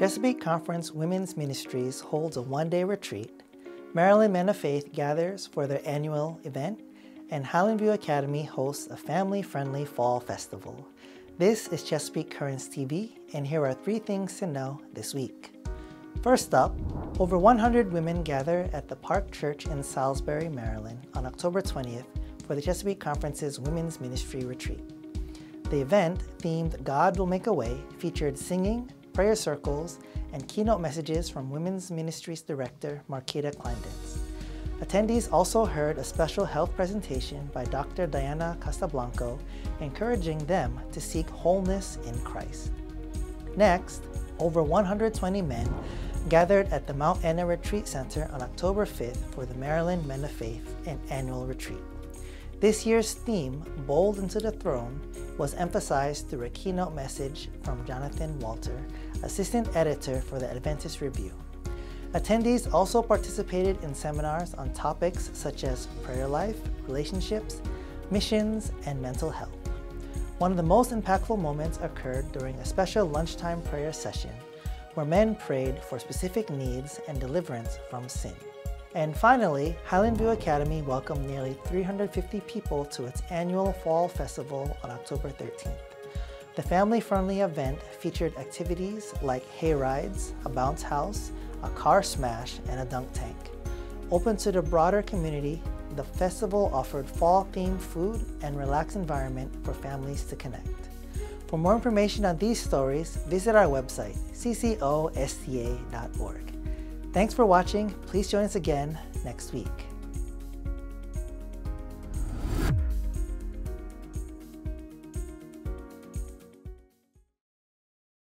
Chesapeake Conference Women's Ministries holds a one-day retreat, Maryland Men of Faith gathers for their annual event, and Highland View Academy hosts a family-friendly fall festival. This is Chesapeake Currents TV, and here are three things to know this week. First up, over 100 women gather at the Park Church in Salisbury, Maryland on October 20th for the Chesapeake Conference's Women's Ministry Retreat. The event, themed God Will Make a Way, featured singing, prayer circles, and keynote messages from Women's Ministries Director Marquita Kleindienst. Attendees also heard a special health presentation by Dr. Diana Casablanco, encouraging them to seek wholeness in Christ. Next, over 120 men gathered at the Mount Aetna Retreat Center on October 5th for the Maryland Men of Faith and annual retreat. This year's theme, Bold into the Throne, was emphasized through a keynote message from Jonathan Walter, assistant editor for the Adventist Review. Attendees also participated in seminars on topics such as prayer life, relationships, missions, and mental health. One of the most impactful moments occurred during a special lunchtime prayer session where men prayed for specific needs and deliverance from sin. And finally, Highland View Academy welcomed nearly 350 people to its annual Fall Festival on October 13th. The family-friendly event featured activities like hay rides, a bounce house, a car smash, and a dunk tank. Open to the broader community, the festival offered fall-themed food and relaxed environment for families to connect. For more information on these stories, visit our website, ccosda.org. Thanks for watching. Please join us again next week.